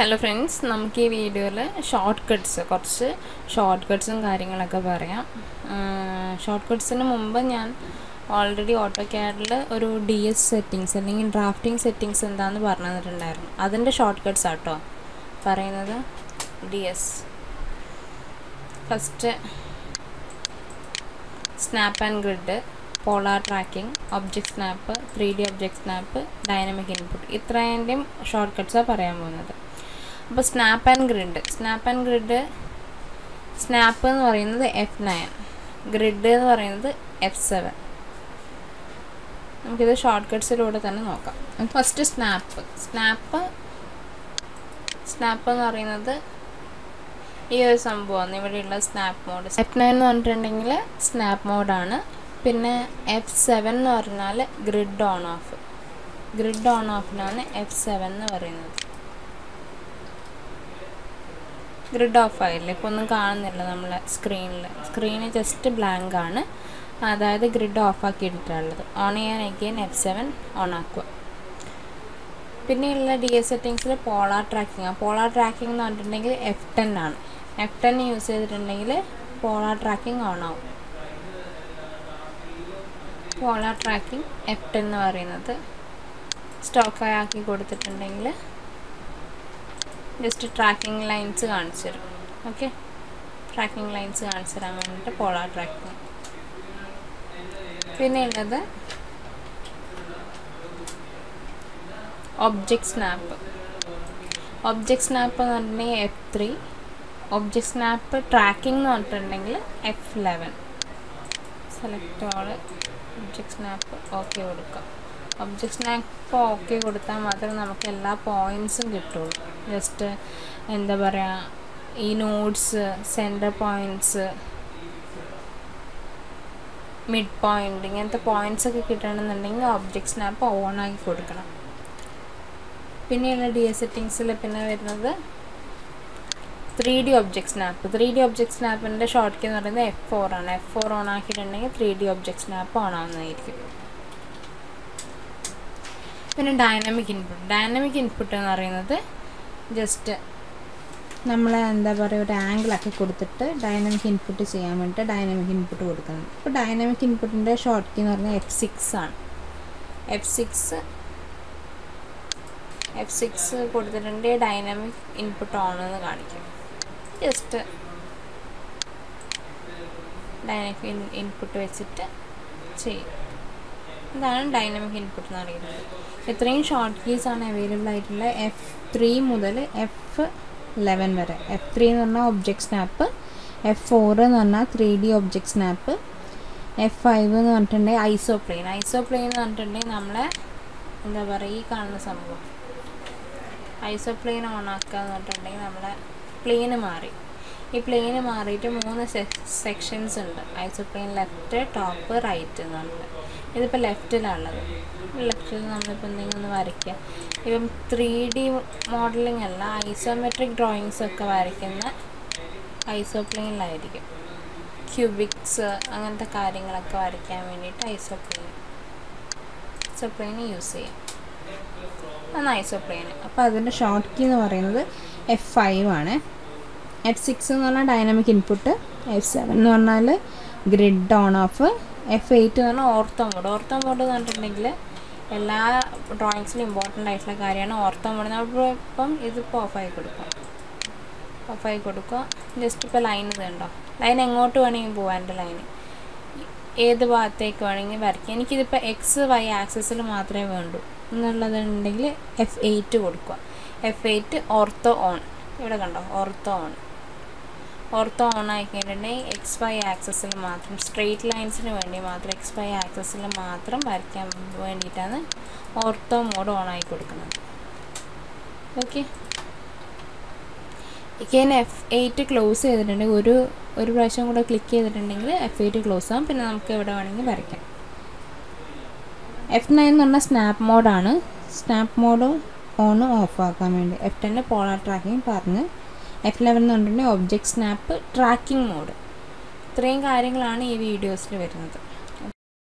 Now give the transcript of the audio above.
Hello friends നമുക്ക് ഈ വീഡിയോയിൽ ഷോർട്ട് കട്ട്സ് കുറച്ച് ഷോർട്ട് കട്ട്സും കാര്യങ്ങളൊക്കെ പറയാം. ഷോർട്ട് കട്ട്സിന് മുമ്പ് ഞാൻ ഓൾറെഡി ഓട്ടോ ക്യാഡിൽ ഒരു ഡി എസ് സെറ്റിങ്സ് അല്ലെങ്കിൽ ഡ്രാഫ്റ്റിംഗ് സെറ്റിങ്സ് എന്താണെന്ന് പറഞ്ഞു തന്നിട്ടുണ്ടായിരുന്നു അതിന്റെ ഷോർട്ട് കട്ട്സ് ആട്ടോ പറയുന്നത്. D S first snap and grid polar tracking object snap three D object snap dynamic input ഇത്രേന്റെയും ഷോർട്ട് കട്ട്സാണ് പറയാൻ പോകുന്നത്. അപ്പോൾ snap and grid snap and grid snap എന്ന് പറയുന്നത് എഫ് നയൻ ഗ്രിഡ് എന്ന് പറയുന്നത് എഫ് സെവൻ നമുക്കിത് ഷോർട്ട് കട്ട്സിലൂടെ തന്നെ നോക്കാം. ഫസ്റ്റ് സ്നാപ്പ് സ്നാപ്പ് സ്നാപ്പ് എന്ന് പറയുന്നത് ഈ ഒരു സംഭവമാണ്. ഇവിടെയുള്ള സ്നാപ്പ് മോഡ് എഫ് നയൻ എന്ന് പറഞ്ഞിട്ടുണ്ടെങ്കിൽ സ്നാപ്പ് മോഡാണ് പിന്നെ എഫ് സെവൻ എന്ന് പറഞ്ഞാൽ grid on off grid on ഓഫിനാണ് F seven എന്ന് പറയുന്നത്. ഗ്രിഡ് ഓഫ് ആയില്ലേ? ഇപ്പോൾ ഒന്നും കാണുന്നില്ല നമ്മളെ സ്ക്രീനിൽ സ്ക്രീന് ജസ്റ്റ് ബ്ലാങ്ക് ആണ്. അതായത് ഗ്രിഡ് ഓഫ് ആക്കി ഇട്ടിട്ടുള്ളത് ഓൺ ചെയ്യാൻ അഗെയിൻ എഫ് സെവൻ ഓൺ ആക്കുക. പിന്നെയുള്ള ഡി എസ് സെറ്റിങ്സിൽ പോളാർ ട്രാക്കിംഗ് ആണ് പോളാർ ട്രാക്കിംഗ് എന്ന് പറഞ്ഞിട്ടുണ്ടെങ്കിൽ എഫ് ടെൻ ആണ്. എഫ് ടെൻ യൂസ് ചെയ്തിട്ടുണ്ടെങ്കിൽ പോളാർ ട്രാക്കിംഗ് ഓൺ ആവും. പോളാർ ട്രാക്കിംഗ് എഫ് ടെൻ എന്ന് പറയുന്നത് സ്റ്റോക്കായി ആക്കി കൊടുത്തിട്ടുണ്ടെങ്കിൽ ജസ്റ്റ് ട്രാക്കിംഗ് ലൈൻസ് കാണിച്ചു തരും ഓക്കെ ട്രാക്കിംഗ് ലൈൻസ് കാണിച്ചു തരാൻ വേണ്ടിയിട്ട് പോളാർ ട്രാക്കിംഗ് പിന്നെ ഉള്ളത് ഒബ്ജക്റ്റ് സ്നാപ്പ് ഒബ്ജക്റ്റ് സ്നാപ്പ് എന്ന് പറഞ്ഞിട്ടുണ്ടെങ്കിൽ F three object snap tracking എന്ന് പറഞ്ഞിട്ടുണ്ടെങ്കിൽ F eleven select all object snap okay കൊടുക്കാം. ഒബ്ജക്റ്റ് സ്നാപ്പ് ഓക്കെ കൊടുത്താൽ മാത്രമേ നമുക്ക് എല്ലാ പോയിന്റ്സും കിട്ടുള്ളൂ. ജസ്റ്റ് എന്താ പറയുക ഈ nodes centre points midpoint ഇങ്ങനത്തെ പോയിന്റ്സ് ഒക്കെ കിട്ടണമെന്നുണ്ടെങ്കിൽ ഒബ്ജക്ഷൻ സ്നാപ്പ് ഓൺ ആക്കി കൊടുക്കണം. പിന്നെയുള്ള ഡി എസ് സെറ്റിങ്സിൽ പിന്നെ വരുന്നത് three D object snap three D object സ്നാപ്പിന്റെ short key എന്ന് പറയുന്നത് എഫ് ഫോർ ആണ്. F four on ആക്കിയിട്ടുണ്ടെങ്കിൽ three D object snap on ആവുന്നതായിരിക്കും. പിന്നെ ഡൈനാമിക് ഇൻപുട്ട് ഡൈനാമിക് ഇൻപുട്ട് എന്ന് പറയുന്നത് ജസ്റ്റ് നമ്മൾ എന്താ പറയുക ഒരു ആംഗിളൊക്കെ കൊടുത്തിട്ട് ഡൈനാമിക് ഇൻപുട്ട് ചെയ്യാൻ വേണ്ടിയിട്ട് ഡൈനാമിക് ഇൻപുട്ട് കൊടുക്കുന്നത് ഇപ്പോൾ ഡൈനാമിക് ഇൻപുട്ടിന്റെ ഷോർട്ട് കീ എന്ന് പറഞ്ഞാൽ എഫ് സിക്സ് ആണ്. എഫ് സിക്സ് എഫ് സിക്സ് കൊടുത്തിട്ടുണ്ട് ഡൈനാമിക് ഇൻപുട്ട് ഓൺ എന്ന് കാണിക്കും. ജസ്റ്റ് ഡൈനാമിക് ഇൻപുട്ട് വെച്ചിട്ട് ചെയ്യും. ഇതാണ് ഡൈനാമിക് ഇൻപുട്ട് എന്ന് പറയുന്നത്. ഇത്രയും ഷോർട്ട് കീസ് ആണ് അവൈലബിൾ ആയിട്ടുള്ള എഫ് ത്രീ മുതൽ എഫ് ലെവൻ വരെ. എഫ് ത്രീ എന്ന് പറഞ്ഞാൽ ഒബ്ജക്റ്റ് സ്നാപ്പ് എഫ് ഫോർ എന്ന് പറഞ്ഞാൽ three D object snap F five എന്ന് പറഞ്ഞിട്ടുണ്ടെങ്കിൽ ഐസോ പ്ലെയിൻ ഐസോ പ്ലെയിൻ എന്ന് പറഞ്ഞിട്ടുണ്ടെങ്കിൽ നമ്മളെ എന്താ പറയുക ഈ കാണുന്ന സംഭവം. ഐസോ പ്ലെയിൻ ഓൺ ആക്കുക എന്ന് പറഞ്ഞിട്ടുണ്ടെങ്കിൽ നമ്മളെ പ്ലെയിന് മാറി. ഈ പ്ലെയിന് മാറിയിട്ട് മൂന്ന് സെക്ഷൻസ് ഉണ്ട്. Iso plane left top right എന്ന് പറഞ്ഞിട്ട്. ഇതിപ്പോൾ ലെഫ്റ്റിലാണുള്ളത് ലെഫ്റ്റിൽ നമ്മളിപ്പോൾ എന്തെങ്കിലും ഒന്ന് വരയ്ക്കുക ഇപ്പം ത്രീ ഡി മോഡലിംഗ് അല്ല ഐസോമെട്രിക് ഡ്രോയിങ്സ് ഒക്കെ വരയ്ക്കുന്ന ഐസോപ്ലെയിനിലായിരിക്കും ക്യൂബിക്സ് അങ്ങനത്തെ കാര്യങ്ങളൊക്കെ വരയ്ക്കാൻ വേണ്ടിയിട്ട് ഐസോപ്ലെയിൻ ഐസോപ്ലെയിൻ ഐസോ യൂസ് ചെയ്യാം. അതാണ് ഐസോപ്ലെയിൻ അപ്പോൾ അതിന്റെ ഷോർട്ട് കീ എന്ന് പറയുന്നത് എഫ് ഫൈവ് ആണ്. എഫ് സിക്സ് എന്ന് പറഞ്ഞാൽ ഡൈനാമിക് ഇൻപുട്ട് എഫ് സെവൻ എന്ന് പറഞ്ഞാൽ grid on off F eight എന്ന് പറഞ്ഞാൽ ഓർത്തം മോഡ് ഓർത്തം മോഡ് എന്ന് പറഞ്ഞിട്ടുണ്ടെങ്കിൽ എല്ലാ ഡ്രോയിങ്സിലും ഇമ്പോർട്ടന്റ് ആയിട്ടുള്ള കാര്യമാണ് ഓർത്തം മോഡ് നമ്മൾ ഇപ്പം ഇതിപ്പോൾ ഓഫായി കൊടുക്കും. ഓഫായി കൊടുക്കുക. ജസ്റ്റ് ഇപ്പോൾ ലൈൻ ഇതുണ്ടോ ലൈൻ എങ്ങോട്ട് വേണമെങ്കിൽ പോകാം എന്റെ ലൈന് ഏത് ഭാഗത്തേക്ക് വേണമെങ്കിൽ വരയ്ക്കുക എനിക്കിതിപ്പോൾ എക്സ് വൈ ആക്സസിൽ മാത്രമേ വേണ്ടൂ. എന്നുള്ളതുണ്ടെങ്കിൽ എഫ് എയ്റ്റ് കൊടുക്കുക. എഫ് എയ്റ്റ് ഓർത്തോ ഓൺ ഇവിടെ കണ്ടോ? ഓർത്തോ ഓൺ ഓർത്തോ ഓൺ ആയി കഴിഞ്ഞിട്ടുണ്ടെങ്കിൽ എക്സ് വൈ ആക്സസിൽ മാത്രം സ്ട്രെയിറ്റ് ലൈൻസിന് വേണ്ടി മാത്രം എക്സ് വൈ ആക്സസിൽ മാത്രം വരയ്ക്കാൻ വേണ്ടിയിട്ടാണ് ഓർത്തോ മോഡ് ഓൺ ആയി കൊടുക്കുന്നത്. ഓക്കെ ഇങ്ങനെ എഫ് എയ്റ്റ് ക്ലോസ് ചെയ്തിട്ടുണ്ടെങ്കിൽ ഒരു ഒരു പ്രാവശ്യം കൂടെ ക്ലിക്ക് ചെയ്തിട്ടുണ്ടെങ്കിൽ എഫ് എയ്റ്റ് ക്ലോസ് ആവും. പിന്നെ നമുക്ക് എവിടെ വേണമെങ്കിൽ വരയ്ക്കാം. എഫ് നയൻ എന്ന് പറഞ്ഞാൽ സ്നാപ്പ് മോഡാണ് സ്നാപ്പ് മോഡ് ഓൺ ഓഫ് ആക്കാൻ വേണ്ടി. എഫ് ടെന്റെ പോളാർ ട്രാക്കിംഗ് പറഞ്ഞ് എഫ് ലെവൻ എന്ന് പറഞ്ഞിട്ടുണ്ടെങ്കിൽ ഒബ്ജക്റ്റ് സ്നാപ്പ് ട്രാക്കിംഗ് മോഡ് ഇത്രയും കാര്യങ്ങളാണ് ഈ വീഡിയോസിൽ വരുന്നത്.